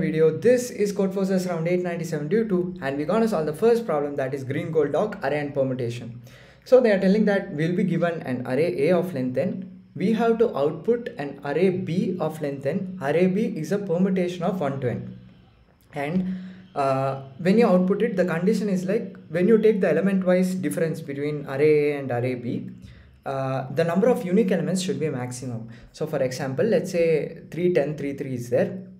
video. This is codeforces round 897 Div 2 and we're to solve the first problem that is green gold dog array and permutation. So they are telling that we'll be given an array a of length n. We have to output an array b of length n. Array b is a permutation of 1 to n. And uh, when you output it the condition is like when you take the element wise difference between array a and array b uh, the number of unique elements should be maximum. So for example let's say 3 10 3 3 is there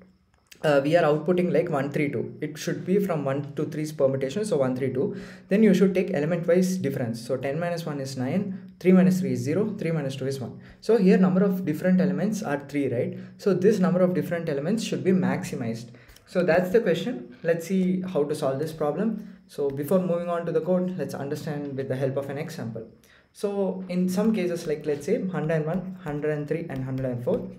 uh, we are outputting like 132 it should be from 1 to 3's permutation so 132 then you should take element wise difference. So 10 minus 1 is 9 3 minus 3 is 0 3 minus 2 is 1 so here number of different elements are 3 right? So this number of different elements should be maximized. So that's the question. Let's see how to solve this problem. So before moving on to the code let's understand with the help of an example. So in some cases like let's say 101 103 and 104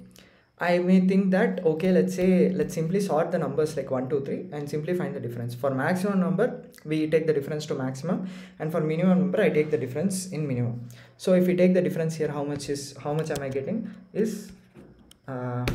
I may think that okay let's say let's simply sort the numbers like 1 2 3 and simply find the difference. For maximum number we take the difference to maximum and for minimum number I take the difference in minimum. So if we take the difference here how much is how much am I getting is uh,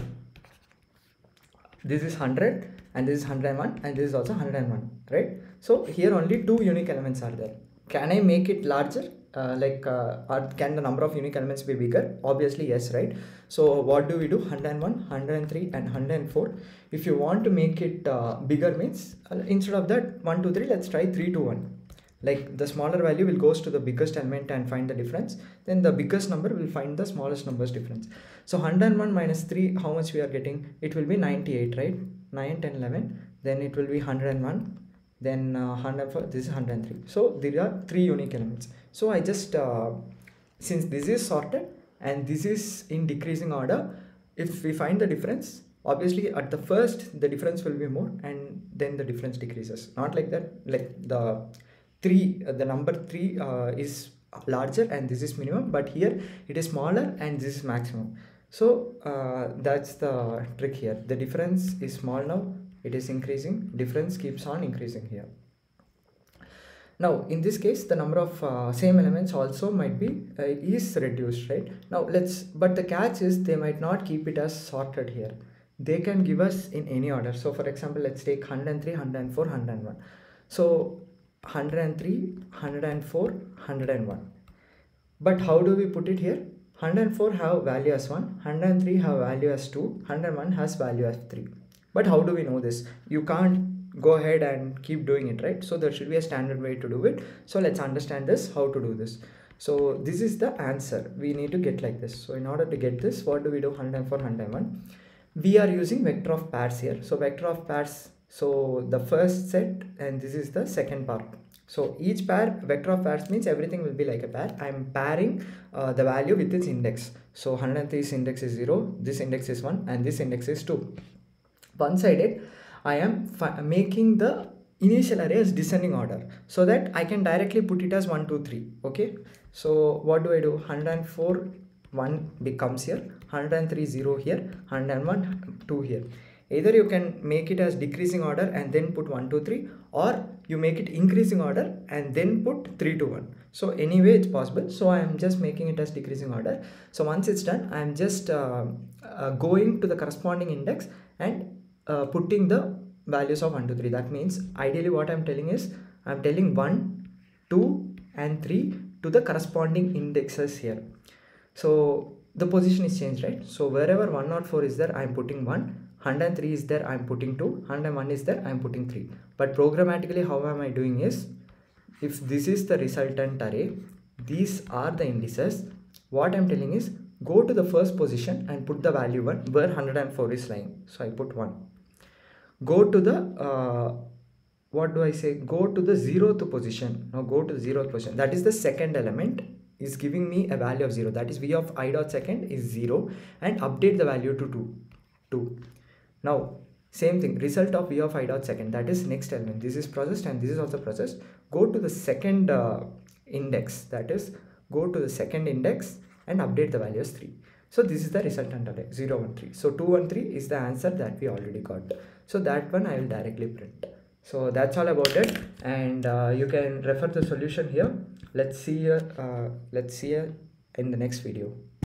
this is 100 and this is 101 and this is also 101 right? So here only two unique elements are there. Can I make it larger uh, like uh, are, can the number of unique elements be bigger? Obviously yes right? So what do we do? 101 103 and 104 if you want to make it uh, bigger means uh, instead of that 1 2 3 let's try 3 to 1 like the smaller value will goes to the biggest element and find the difference. Then the biggest number will find the smallest numbers difference. So 101 minus 3 how much we are getting? It will be 98 right? 9 10 11 then it will be 101 then uh, 104 this is 103 so there are three unique elements. So i just uh, since this is sorted and this is in decreasing order if we find the difference obviously at the first the difference will be more and then the difference decreases. Not like that like the three uh, the number three uh, is larger and this is minimum but here it is smaller and this is maximum. So uh, that's the trick here. The difference is small now it is increasing. Difference keeps on increasing here. Now in this case the number of uh, same elements also might be uh, is reduced right? Now let's but the catch is they might not keep it as sorted here. They can give us in any order. So for example let's take 103 104 101 so 103 104 101 but how do we put it here? 104 have value as 1 103 have value as 2 101 has value as 3 but how do we know this? You can't go ahead and keep doing it right? So there should be a standard way to do it. So let's understand this how to do this. So this is the answer. We need to get like this. So in order to get this what do we do? 104 101 we are using vector of pairs here. So vector of pairs so the first set and this is the second part. So each pair vector of pairs means everything will be like a pair. I'm pairing uh, the value with its index. So 103's index is 0 this index is 1 and this index is 2 did, I am making the initial array as descending order so that I can directly put it as 1, 2, 3. Okay. So what do I do? 104, 1 becomes here, 103, 0 here, 101, 2 here. Either you can make it as decreasing order and then put 1, 2, 3 or you make it increasing order and then put 3 to 1. So anyway it's possible. So I am just making it as decreasing order. So once it's done, I am just uh, uh, going to the corresponding index and uh, putting the values of 1 to 3 that means ideally what i'm telling is i'm telling 1 2 and 3 to the corresponding indexes here. So the position is changed right? So wherever 104 is there i'm putting 1 103 is there i'm putting 2 101 is there i'm putting 3 but programmatically how am i doing is if this is the resultant array these are the indices. What i'm telling is go to the first position and put the value 1 where 104 is lying. So i put 1 go to the uh, what do I say? Go to the zeroth position. Now go to zeroth position. That is the second element is giving me a value of 0 that is v of i dot second is 0 and update the value to 2 2 now same thing. Result of v of i dot second. That is next element. This is processed and this is also processed. Go to the second uh, index. That is go to the second index and update the value as 3 so this is the resultant array 0 1 3 so 2 1 3 is the answer that we already got. So that one I will directly print. So that's all about it. And uh, you can refer the solution here. Let's see uh, let's see in the next video